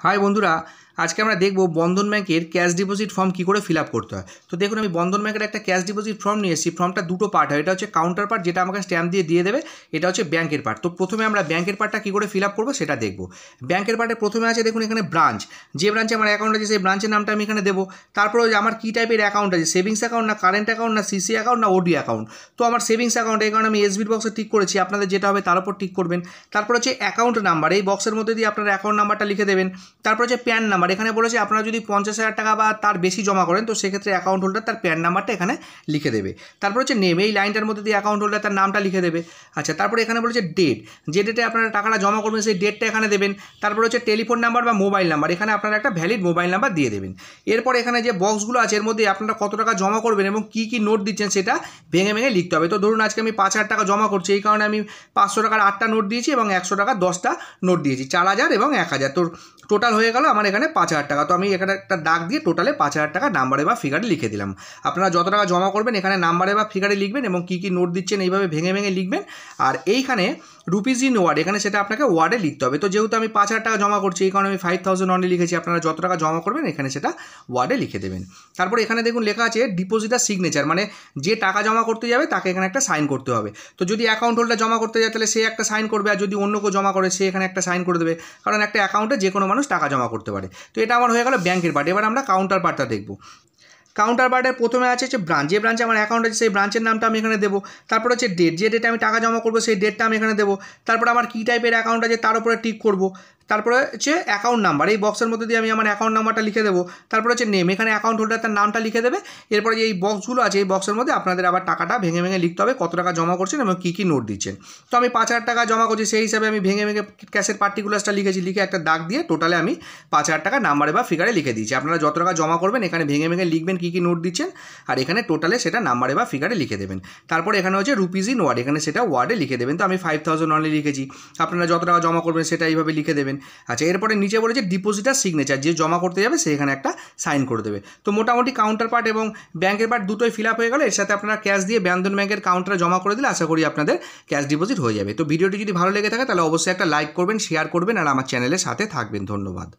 High বন্ধুরা আজকে আমরা দেখব বন্ধন ব্যাংকের ক্যাশ ডিপোজিট ফর্ম কী করে ফিল করতে হয়। তো দেখুন, আমি বন্ধন ব্যাংকের একটা ক্যাশ ডিপোজিট ফর্ম নিয়ে এসেছি। ফর্মটা দুটো পার্ট হয়, এটা হচ্ছে কাউন্টার পার্ট যেটা আমাকে স্ট্যাম্প দিয়ে দিয়ে দেবে, এটা হচ্ছে ব্যাংকের পার্ট তো প্রথমে আমরা ব্যাংকের পার্টটা কী করে ফিল করব সেটা দেখব। ব্যাংকের পার্টে প্রথমে আছে, দেখুন, এখানে ব্রাঞ্চ যে ব্রাঞ্চে আমার অ্যাকাউন্ট আছে, সেই ব্রাঞ্চের নামটা আমি এখানে দেবো। তারপরে আমার কী টাইপের অ্যাকাউন্ট আছে সেভিংস অ্যাকাউন্ট না কারেন্ট অ্যাকাউন্ট না সিসি অ্যাকাউন্ট না ওডি অ্যাকাউন্ট তো আমার সেভিংস অ্যাকাউন্ট এই কারণে আমি এসবির বক্সে টিক করেছি। আপনাদের যেটা হবে তার উপর টিক করবেন। তারপর হচ্ছে অ্যাকাউন্ট নাম্বার এই বক্সের মধ্যে দিয়ে আপনার অ্যাকাউন্ট নাম্বারটা লিখে দেবেন। তারপর হচ্ছে প্যান নাম্বার এখানে বলেছে আপনারা যদি পঞ্চাশ হাজার টাকা বা তার বেশি জমা করেন, তো সেক্ষেত্রে অ্যাকাউন্ট হোল্ডার তার প্যান নাম্বারটা এখানে লিখে দেবে। তারপর হচ্ছে নেম এই লাইনটার মধ্যে দিয়ে অ্যাকাউন্ট হোল্ডার তার নামটা লিখে দেবে। আচ্ছা তারপরে এখানে বলেছে ডেট যে ডেটে আপনারা টাকাটা জমা করবেন সেই ডেটটা এখানে দেবেন। তারপর হচ্ছে টেলিফোন নাম্বার বা মোবাইল নাম্বার এখানে আপনারা একটা ভ্যালিড মোবাইল নাম্বার দিয়ে দেবেন। এরপর এখানে যে বক্সগুলো আছে, এর মধ্যে আপনারা কত টাকা জমা করবেন এবং কী কী নোট দিচ্ছেন সেটা ভেঙে ভেঙে লিখতে হবে। তো ধরুন আজকে আমি পাঁচ হাজার টাকা জমা করছি, এই কারণে আমি পাঁচশো টাকার আটটা নোট দিয়েছি এবং একশো টাকার দশটা নোট দিয়েছি, চার হাজার এবং এক হাজার। তো টোটাল হয়ে গেল আমার এখানে পাঁচ হাজার টাকা। তো আমি এখানে একটা দাগ দিয়ে টোটালে পাঁচ হাজার টাকা নাম্বারে বা ফিগারে লিখে দিলাম। আপনারা যত টাকা জমা করবেন, এখানে নাম্বারে বা ফিগারে লিখবেন এবং কী কী নোট দিচ্ছেন, এইভাবে ভেঙে ভেঙে লিখবেন। আর এইখানে রুপিজ ইন ওয়ার্ড এখানে সেটা আপনাকে ওয়ার্ডে লিখতে হবে। তো যেহেতু আমি পাঁচ হাজার টাকা জমা করছি, এই কারণে আমি ফাইভ থাউজেন্ড অনলি লিখেছি, আপনারা যত টাকা জমা করবেন, এখানে সেটা ওয়ার্ডে লিখে দেবেন। তারপর এখানে দেখুন লেখা আছে ডিপোজিটার সিগনেচার মানে যে টাকা জমা করতে যাবে, তাকে এখানে একটা সাইন করতে হবে। তো যদি অ্যাকাউন্ট হোল্ডার জমা করতে যায়, তাহলে সে একটা সাইন করবে, আর যদি অন্য কেউ জমা করে, সে এখানে একটা সাইন করে দেবে। কারণ একটা অ্যাকাউন্টে যে কোনো মানুষ টাকা জমা করতে পারে। তো এটা আমার হয়ে গেলো ব্যাঙ্কের পার্ট এবার আমরা কাউন্টার পার্টটা দেখব। কাউন্টার পার্টের প্রথমে আছে হচ্ছে ব্রাঞ্চ যে ব্রাঞ্চে আমার অ্যাকাউন্ট আছে, সেই ব্রাঞ্চের নামটা আমি এখানে দেবো। তারপর হচ্ছে ডেট যে ডেটে আমি টাকা জমা করব, সেই ডেটটা আমি এখানে দেবো। তারপর আমার কী টাইপের অ্যাকাউন্ট আছে, তার উপরে টিক করব। তারপরে হচ্ছে অ্যাকাউন্ট নাম্বার এই বক্সের মধ্যে দিয়ে আমি আমার অ্যাকাউন্ট নাম্বারটা লিখে দেবো। তারপরে হচ্ছে নেম এখানে অ্যাকাউন্ট হোল্ডার তার নামটা লিখে দেবে। এরপরে যে এই বক্সগুলো আছে, এই বক্সের মধ্যে আপনাদের আবার টাকাটা ভেঙে ভেঙে লিখতে হবে, কত টাকা জমা করছেন এবং কী কী নোট দিচ্ছেন। তো আমি পাঁচ হাজার টাকা জমা করছি, সেই হিসাবে আমি ভেঙে ভেঙে ক্যাশের পার্টিকুলার্সটা লিখেছি, লিখে একটা দাগ দিয়ে টোটালে আমি পাঁচ হাজার টাকা নাম্বারে বা ফিগারে লিখে দিয়েছি। আপনারা যত টাকা জমা করবেন, এখানে ভেঙে ভেঙে লিখবেন কী কী নোট দিচ্ছেন, আর এখানে টোটালে সেটা নাম্বারে বা ফিগারে লিখে দেবেন। তারপর এখানে হচ্ছে রুপিজ ইন ওয়ার্ড এখানে সেটা ওয়ার্ডে লিখে দেবেন। তো আমি ফাইভ থাউজেন্ড অনলি লিখেছি। আপনারা যত টাকা জমা করবেন, সেটা এইভাবে লিখে দেবেন। আচ্ছা এরপরে নিচে বলেছে ডিপোজিটার সিগনেচার যে জমা করতে যাবে সেখানে একটা সাইন করে দেবে। তো মোটামুটি কাউন্টার পার্ট এবং ব্যাংকের পার্ট দুটোই ফিল আপ হয়ে গেল। এর সাথে আপনারা ক্যাশ দিয়ে ব্যান্ধন ব্যাংকের কাউন্টারে জমা করে দিলে আশা করি আপনাদের ক্যাশ ডিপোজিট হয়ে যাবে। তো ভিডিওটি যদি ভালো লেগে থাকে, তাহলে অবশ্যই একটা লাইক করবেন শেয়ার করবেন, আর আমার চ্যানেলের সাথে থাকবেন। ধন্যবাদ।